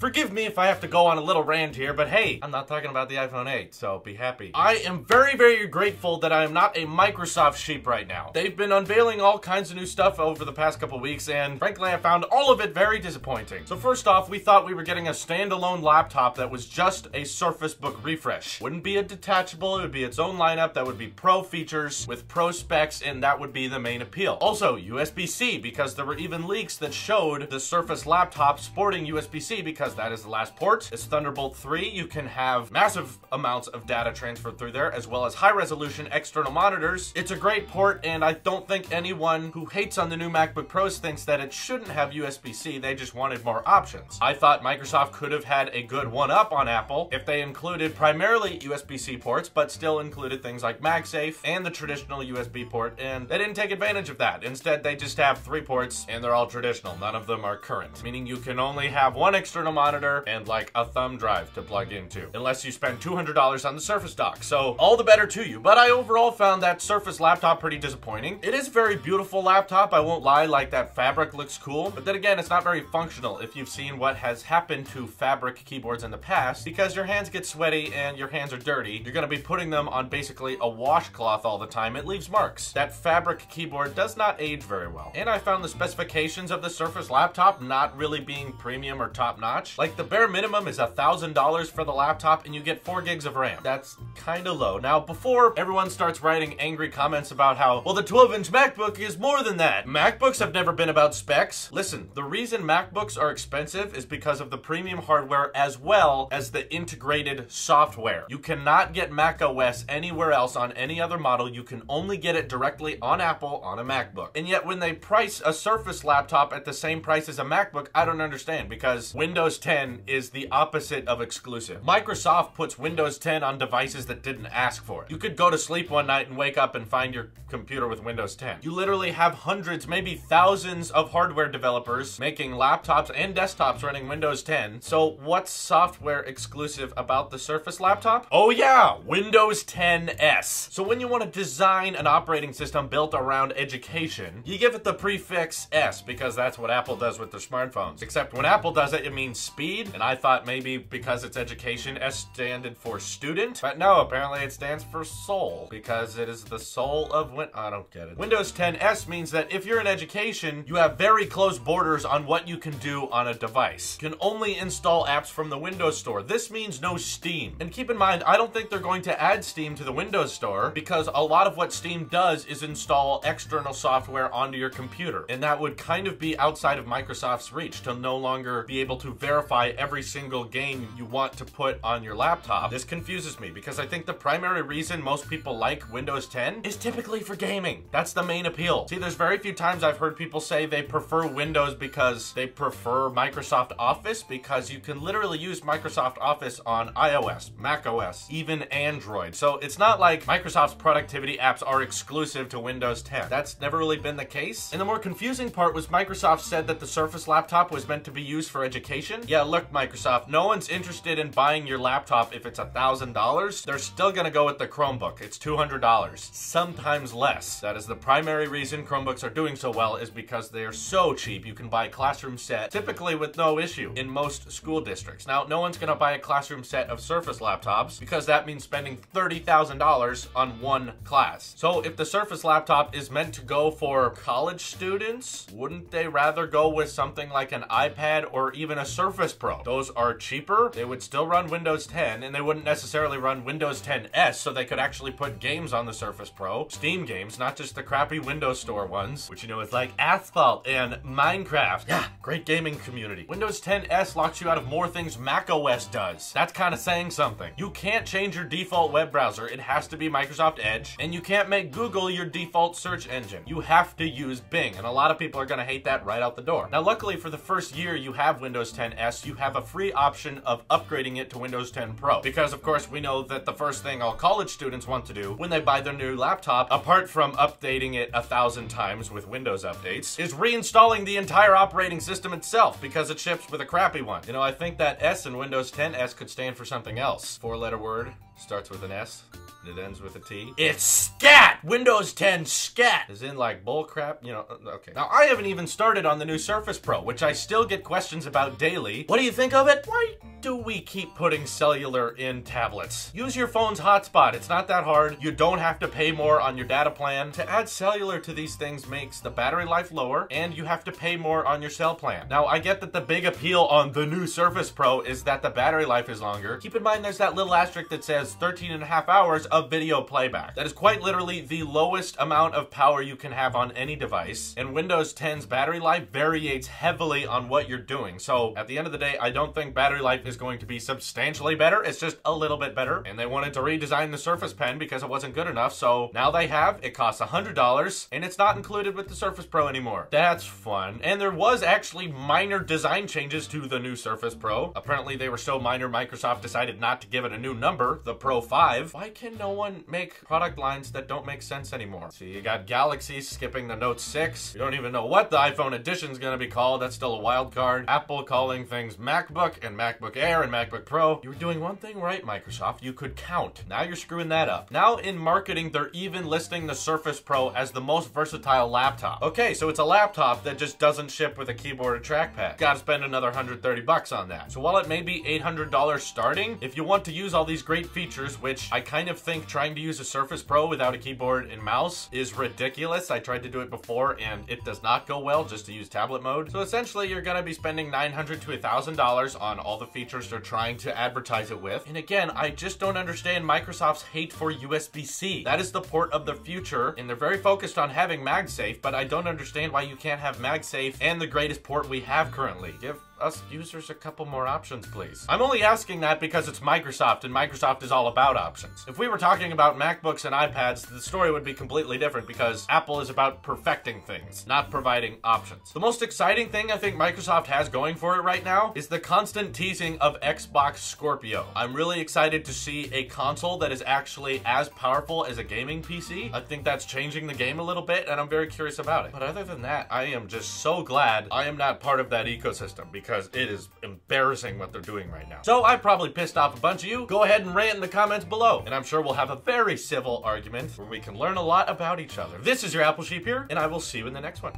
Forgive me if I have to go on a little rant here, but hey, I'm not talking about the iPhone 8, so be happy. I am very, very grateful that I am not a Microsoft sheep right now. They've been unveiling all kinds of new stuff over the past couple weeks, and frankly, I found all of it very disappointing. So first off, we thought we were getting a standalone laptop that was just a Surface Book refresh. Wouldn't be a detachable, it would be its own lineup that would be pro features with pro specs, and that would be the main appeal. Also, USB-C, because there were even leaks that showed the Surface laptop sporting USB-C because because that is the last port. It's Thunderbolt 3. You can have massive amounts of data transferred through there, as well as high resolution external monitors. It's a great port, and I don't think anyone who hates on the new MacBook Pros thinks that it shouldn't have USB-C. They just wanted more options. I thought Microsoft could have had a good one-up on Apple if they included primarily USB-C ports, but still included things like MagSafe and the traditional USB port, and they didn't take advantage of that. Instead, they just have three ports, and they're all traditional. None of them are current, meaning you can only have one external monitor and like a thumb drive to plug into, unless you spend $200 on the Surface dock. So all the better to you. But I overall found that Surface laptop pretty disappointing. It is a very beautiful laptop, I won't lie, like that fabric looks cool. But then again, it's not very functional if you've seen what has happened to fabric keyboards in the past, because your hands get sweaty and your hands are dirty. You're gonna be putting them on basically a washcloth all the time. It leaves marks. That fabric keyboard does not age very well. And I found the specifications of the Surface laptop not really being premium or top notch. Like the bare minimum is a $1,000 for the laptop and you get 4 gigs of RAM. That's kind of low. Now, before everyone starts writing angry comments about how, well, the 12-inch MacBook is more than that. MacBooks have never been about specs. Listen, the reason MacBooks are expensive is because of the premium hardware as well as the integrated software. You cannot get Mac OS anywhere else on any other model. You can only get it directly on Apple on a MacBook. And yet when they price a Surface laptop at the same price as a MacBook, I don't understand because Windows 10 is the opposite of exclusive. Microsoft puts Windows 10 on devices that didn't ask for it. You could go to sleep one night and wake up and find your computer with Windows 10. You literally have hundreds, maybe thousands of hardware developers making laptops and desktops running Windows 10. So what's software exclusive about the Surface laptop? Oh yeah, Windows 10 S. So when you want to design an operating system built around education, you give it the prefix S because that's what Apple does with their smartphones. Except when Apple does it, it means speed, and I thought maybe because it's education, S standed for student, but no, apparently it stands for soul, because it is the soul of Win- I don't get it. Windows 10 S means that if you're in education, you have very close borders on what you can do on a device. You can only install apps from the Windows Store. This means no Steam. And keep in mind, I don't think they're going to add Steam to the Windows Store, because a lot of what Steam does is install external software onto your computer, and that would kind of be outside of Microsoft's reach to no longer be able to verify every single game you want to put on your laptop. This confuses me because I think the primary reason most people like Windows 10 is typically for gaming. That's the main appeal. See, there's very few times I've heard people say they prefer Windows because they prefer Microsoft Office because you can literally use Microsoft Office on iOS, macOS, even Android. So it's not like Microsoft's productivity apps are exclusive to Windows 10. That's never really been the case. And the more confusing part was Microsoft said that the Surface laptop was meant to be used for education. Yeah, look, Microsoft, no one's interested in buying your laptop if it's a $1,000. They're still gonna go with the Chromebook. It's $200, sometimes less. That is the primary reason Chromebooks are doing so well is because they're so cheap. You can buy a classroom set typically with no issue in most school districts. Now, no one's gonna buy a classroom set of Surface laptops because that means spending $30,000 on one class. So if the Surface laptop is meant to go for college students, wouldn't they rather go with something like an iPad or even a Surface Pro? Those are cheaper, they would still run Windows 10, and they wouldn't necessarily run Windows 10 S, so they could actually put games on the Surface Pro. Steam games, not just the crappy Windows Store ones, which you know is like Asphalt and Minecraft. Yeah, great gaming community. Windows 10 S locks you out of more things Mac OS does. That's kind of saying something. You can't change your default web browser, it has to be Microsoft Edge, and you can't make Google your default search engine. You have to use Bing, and a lot of people are gonna hate that right out the door. Now, luckily for the first year you have Windows 10 You have a free option of upgrading it to Windows 10 Pro. Because of course we know that the first thing all college students want to do when they buy their new laptop, apart from updating it a thousand times with Windows updates, is reinstalling the entire operating system itself because it ships with a crappy one. You know, I think that S in Windows 10 S could stand for something else. Four letter word, starts with an S. and It ends with a T. It's SCAT! Windows 10 SCAT! Is in like bullcrap, you know, uh, okay. Now I haven't even started on the new Surface Pro, which I still get questions about daily. What do you think of it? Why do we keep putting cellular in tablets? Use your phone's hotspot. It's not that hard. You don't have to pay more on your data plan. To add cellular to these things makes the battery life lower and you have to pay more on your cell plan. Now, I get that the big appeal on the new Surface Pro is that the battery life is longer. Keep in mind there's that little asterisk that says 13 and a half hours of video playback. That is quite literally the lowest amount of power you can have on any device. And Windows 10's battery life varies heavily on what you're doing. So at the end of the day, I don't think battery life is going to be substantially better. It's just a little bit better. And they wanted to redesign the Surface Pen because it wasn't good enough. So now they have. It costs $100 and it's not included with the Surface Pro anymore. That's fun. And there was actually minor design changes to the new Surface Pro. Apparently they were so minor Microsoft decided not to give it a new number, the Pro 5. Why can no one make product lines that don't make sense anymore? See, you got Galaxy skipping the Note 6. You don't even know what the iPhone edition is going to be called. That's still a wild card. Apple calling things MacBook and MacBook Air and MacBook Pro. You were doing one thing right, Microsoft. You could count. Now you're screwing that up. Now in marketing, they're even listing the Surface Pro as the most versatile laptop. Okay, so it's a laptop that just doesn't ship with a keyboard or trackpad. Gotta spend another 130 bucks on that. So while it may be $800 starting, if you want to use all these great features, which I kind of think trying to use a Surface Pro without a keyboard and mouse is ridiculous. I tried to do it before and it does not go well just to use tablet mode. So essentially you're gonna be spending 900 to $1,000 on all the features they're trying to advertise it with. And again, I just don't understand Microsoft's hate for USB-C. That is the port of the future and they're very focused on having MagSafe, but I don't understand why you can't have MagSafe and the greatest port we have currently. Give us users a couple more options, please. I'm only asking that because it's Microsoft, and Microsoft is all about options. If we were talking about MacBooks and iPads, the story would be completely different because Apple is about perfecting things, not providing options. The most exciting thing I think Microsoft has going for it right now is the constant teasing of Xbox Scorpio. I'm really excited to see a console that is actually as powerful as a gaming PC. I think that's changing the game a little bit, and I'm very curious about it. But other than that, I am just so glad I am not part of that ecosystem because because it is embarrassing what they're doing right now. So I probably pissed off a bunch of you. Go ahead and rant in the comments below, and I'm sure we'll have a very civil argument where we can learn a lot about each other. This is your Apple Sheep here, and I will see you in the next one.